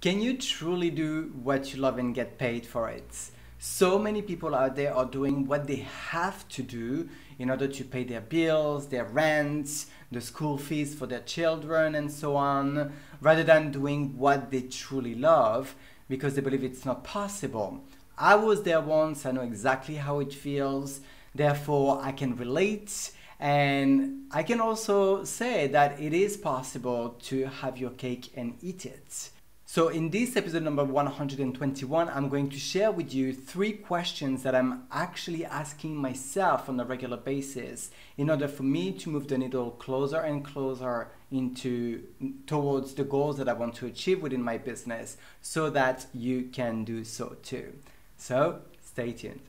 Can you truly do what you love and get paid for it? So many people out there are doing what they have to do in order to pay their bills, their rent, the school fees for their children, and so on, rather than doing what they truly love because they believe it's not possible. I was there once, I know exactly how it feels, therefore, I can relate. And I can also say that it is possible to have your cake and eat it. So in this episode number 121, I'm going to share with you three questions that I'm actually asking myself on a regular basis in order for me to move the needle closer and closer into towards the goals that I want to achieve within my business so that you can do so too. So stay tuned.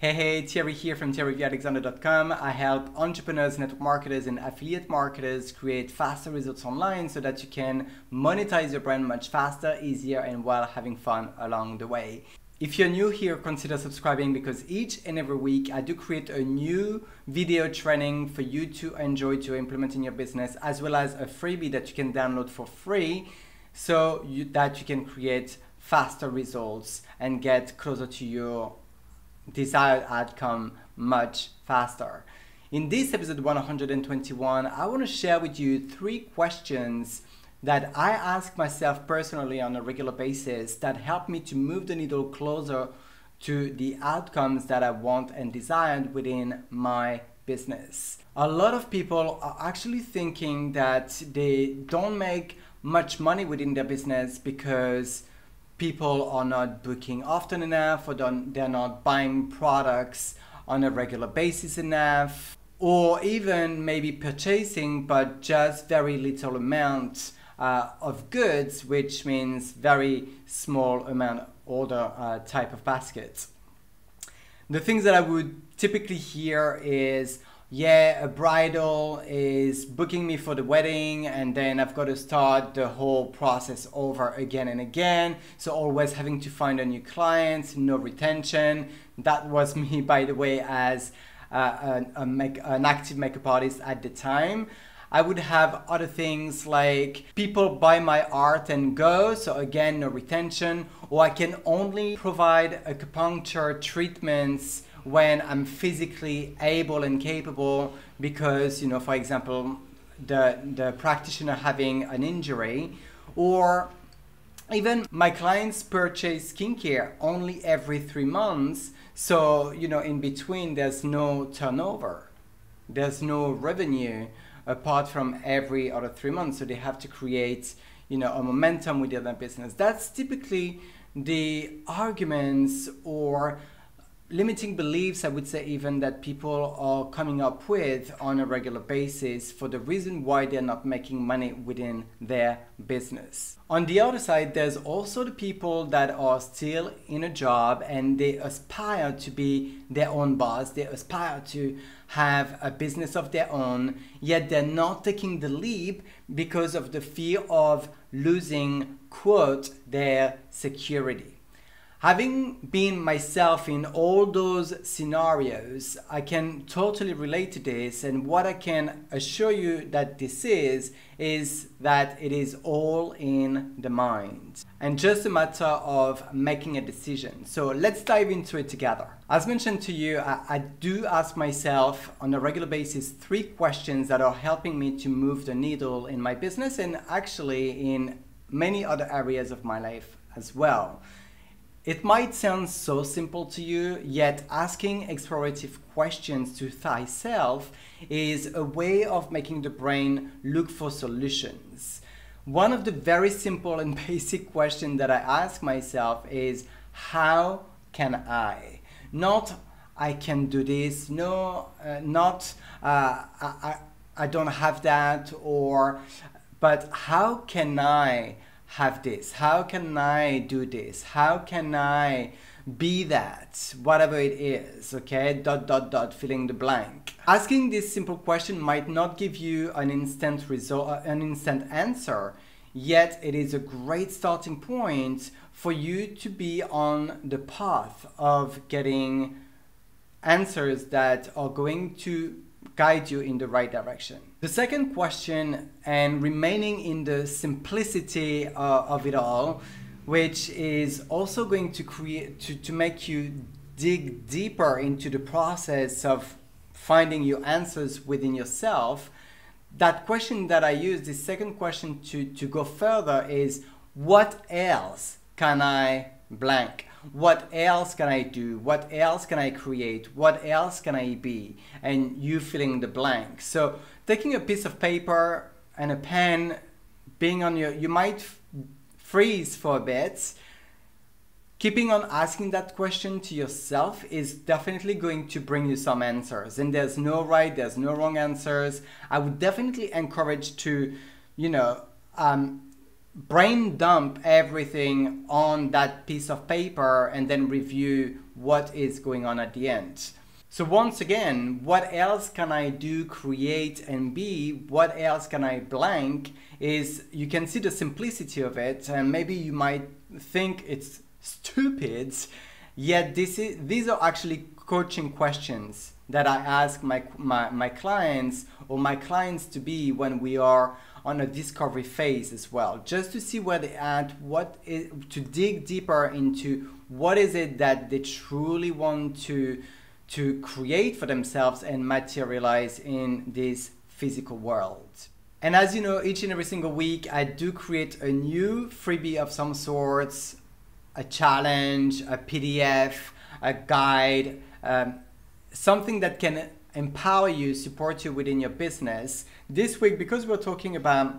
Hey, hey, Thierry here from thierryalexandre.com. I help entrepreneurs, network marketers, and affiliate marketers create faster results online so that you can monetize your brand much faster, easier, and while having fun along the way. If you're new here, consider subscribing because each and every week I do create a new video training for you to enjoy to implement in your business, as well as a freebie that you can download for free so you, that you can create faster results and get closer to your desired outcome much faster. In this episode 121, I want to share with you three questions that I ask myself personally on a regular basis that help me to move the needle closer to the outcomes that I want and desired within my business. A lot of people are actually thinking that they don't make much money within their business because people are not booking often enough or they're not buying products on a regular basis enough or even maybe purchasing but just very little amount uh, of goods which means very small amount order uh, type of baskets the things that i would typically hear is yeah, a bridal is booking me for the wedding, and then I've got to start the whole process over again and again. So, always having to find a new client, no retention. That was me, by the way, as uh, a, make, an active makeup artist at the time. I would have other things like people buy my art and go, so again, no retention, or I can only provide acupuncture treatments when I'm physically able and capable because, you know, for example, the, the practitioner having an injury or even my clients purchase skincare only every three months. So, you know, in between, there's no turnover, there's no revenue apart from every other three months. So they have to create, you know, a momentum within their business. That's typically the arguments or limiting beliefs, I would say even that people are coming up with on a regular basis for the reason why they're not making money within their business. On the other side, there's also the people that are still in a job and they aspire to be their own boss, they aspire to have a business of their own, yet they're not taking the leap because of the fear of losing, quote, their security. Having been myself in all those scenarios, I can totally relate to this. And what I can assure you that this is, is that it is all in the mind and just a matter of making a decision. So let's dive into it together. As mentioned to you, I, I do ask myself on a regular basis three questions that are helping me to move the needle in my business and actually in many other areas of my life as well. It might sound so simple to you, yet asking explorative questions to thyself is a way of making the brain look for solutions. One of the very simple and basic questions that I ask myself is how can I? Not I can do this, no, uh, not uh, I, I, I don't have that, or but how can I have this? How can I do this? How can I be that? Whatever it is, okay? Dot, dot, dot, filling the blank. Asking this simple question might not give you an instant result, uh, an instant answer, yet it is a great starting point for you to be on the path of getting answers that are going to guide you in the right direction. The second question, and remaining in the simplicity uh, of it all, which is also going to create to, to make you dig deeper into the process of finding your answers within yourself. That question that I use, the second question to, to go further is what else can I blank? What else can I do? What else can I create? What else can I be? And you filling the blank. So taking a piece of paper and a pen, being on your, you might freeze for a bit. Keeping on asking that question to yourself is definitely going to bring you some answers. And there's no right, there's no wrong answers. I would definitely encourage to, you know, um, brain dump everything on that piece of paper and then review what is going on at the end. So once again, what else can I do, create and be? What else can I blank? Is you can see the simplicity of it and maybe you might think it's stupid, yet this is, these are actually coaching questions that I ask my, my, my clients or my clients to be when we are on a discovery phase as well, just to see where they're at, what is, to dig deeper into what is it that they truly want to, to create for themselves and materialize in this physical world. And as you know, each and every single week, I do create a new freebie of some sorts, a challenge, a PDF, a guide, um, something that can empower you, support you within your business. This week, because we're talking about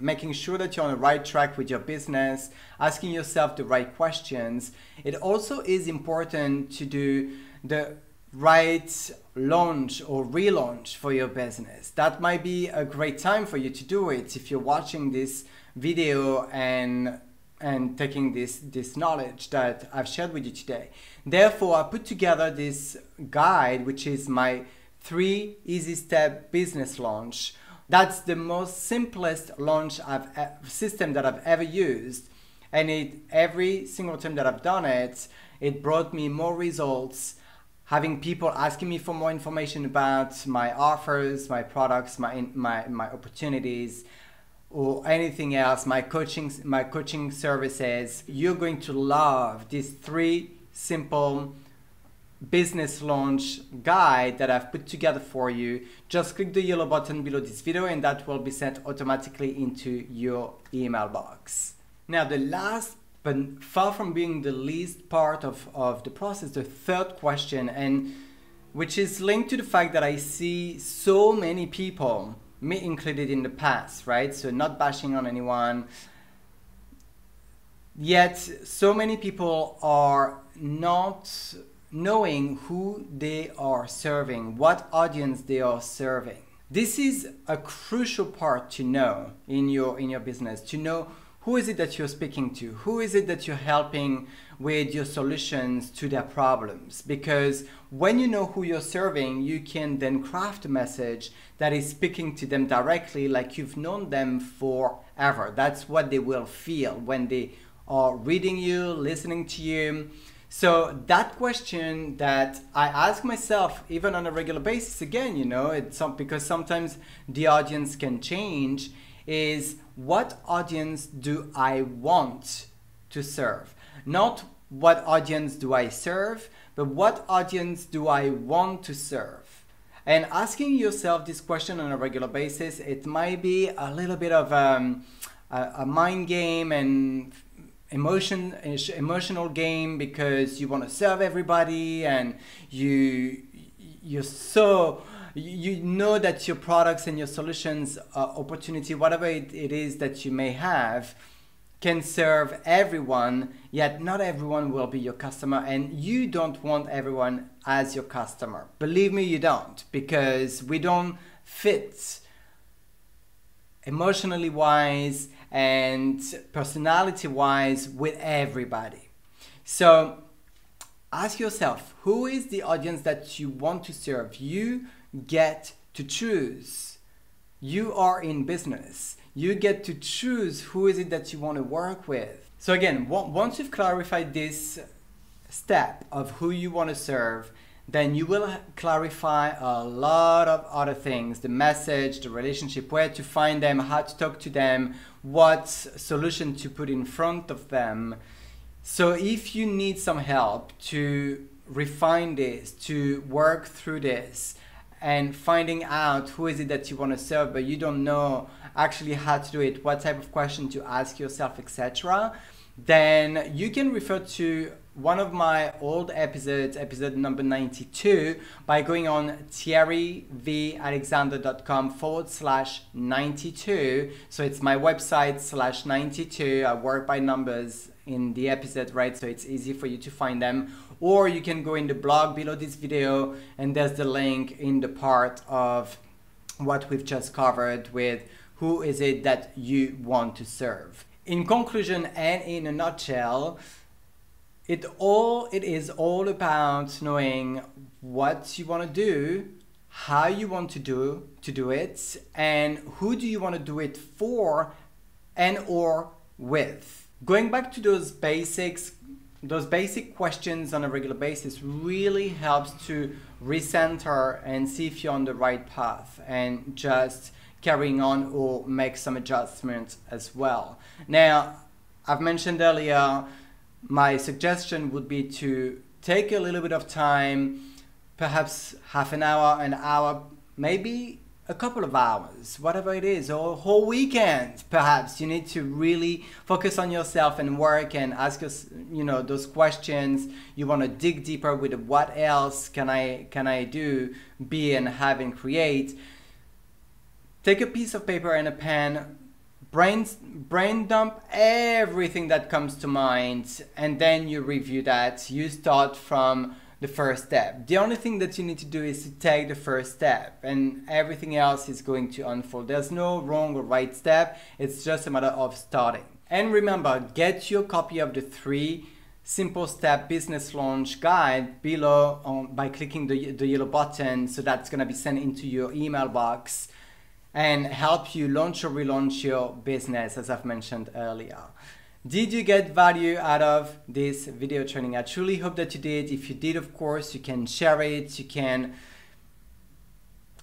making sure that you're on the right track with your business, asking yourself the right questions, it also is important to do the right launch or relaunch for your business. That might be a great time for you to do it if you're watching this video and and taking this this knowledge that I've shared with you today. Therefore, I put together this guide which is my three easy step business launch. That's the most simplest launch I've system that I've ever used. And it every single time that I've done it, it brought me more results. Having people asking me for more information about my offers, my products, my my my opportunities, or anything else, my coaching my coaching services, you're going to love these three simple business launch guide that I've put together for you, just click the yellow button below this video and that will be sent automatically into your email box. Now the last but far from being the least part of, of the process, the third question and which is linked to the fact that I see so many people, me included in the past, right? So not bashing on anyone, yet so many people are not knowing who they are serving, what audience they are serving. This is a crucial part to know in your in your business, to know who is it that you're speaking to? Who is it that you're helping with your solutions to their problems? Because when you know who you're serving, you can then craft a message that is speaking to them directly like you've known them forever. That's what they will feel when they are reading you, listening to you. So that question that I ask myself, even on a regular basis, again, you know, it's because sometimes the audience can change, is what audience do I want to serve? Not what audience do I serve, but what audience do I want to serve? And asking yourself this question on a regular basis, it might be a little bit of um, a, a mind game and emotion emotional game because you want to serve everybody and you you're so you know that your products and your solutions uh, opportunity whatever it, it is that you may have can serve everyone yet not everyone will be your customer and you don't want everyone as your customer believe me you don't because we don't fit emotionally wise and personality wise with everybody. So ask yourself who is the audience that you want to serve? You get to choose. You are in business. You get to choose who is it that you want to work with. So again, once you've clarified this step of who you want to serve, then you will clarify a lot of other things the message, the relationship, where to find them, how to talk to them, what solution to put in front of them. So, if you need some help to refine this, to work through this, and finding out who is it that you want to serve, but you don't know actually how to do it, what type of question to ask yourself, etc., then you can refer to one of my old episodes, episode number 92, by going on thierryvalexandre.com forward slash 92. So it's my website slash 92. I work by numbers in the episode, right? So it's easy for you to find them. Or you can go in the blog below this video, and there's the link in the part of what we've just covered with who is it that you want to serve. In conclusion and in a nutshell, it all it is all about knowing what you want to do how you want to do to do it and who do you want to do it for and or with. Going back to those basics those basic questions on a regular basis really helps to recenter and see if you're on the right path and just carrying on or make some adjustments as well. Now i've mentioned earlier my suggestion would be to take a little bit of time, perhaps half an hour, an hour, maybe a couple of hours, whatever it is, or a whole weekend, perhaps. You need to really focus on yourself and work and ask us, you know, those questions. You want to dig deeper with what else can I can I do, be and have and create. Take a piece of paper and a pen, brain brain dump everything that comes to mind and then you review that. You start from the first step. The only thing that you need to do is to take the first step and everything else is going to unfold. There's no wrong or right step. It's just a matter of starting. And remember get your copy of the three simple step business launch guide below on, by clicking the, the yellow button. So that's going to be sent into your email box and help you launch or relaunch your business, as I've mentioned earlier. Did you get value out of this video training? I truly hope that you did. If you did, of course, you can share it. You can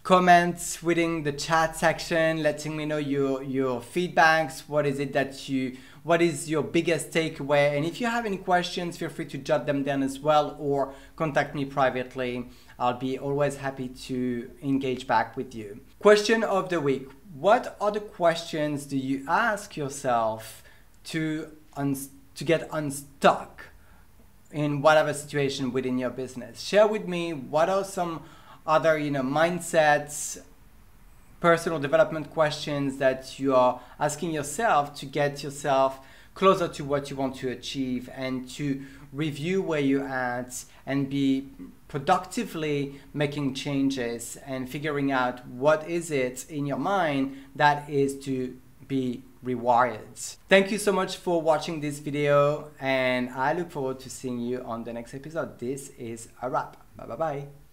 comment within the chat section, letting me know your, your feedbacks. What is it that you, what is your biggest takeaway? And if you have any questions, feel free to jot them down as well or contact me privately. I'll be always happy to engage back with you. Question of the week. What other questions do you ask yourself to, un- to get unstuck in whatever situation within your business? Share with me what are some other you know mindsets personal development questions that you are asking yourself to get yourself closer to what you want to achieve and to review where you're at and be productively making changes and figuring out what is it in your mind that is to be rewired. Thank you so much for watching this video and I look forward to seeing you on the next episode. This is a wrap. Bye bye bye.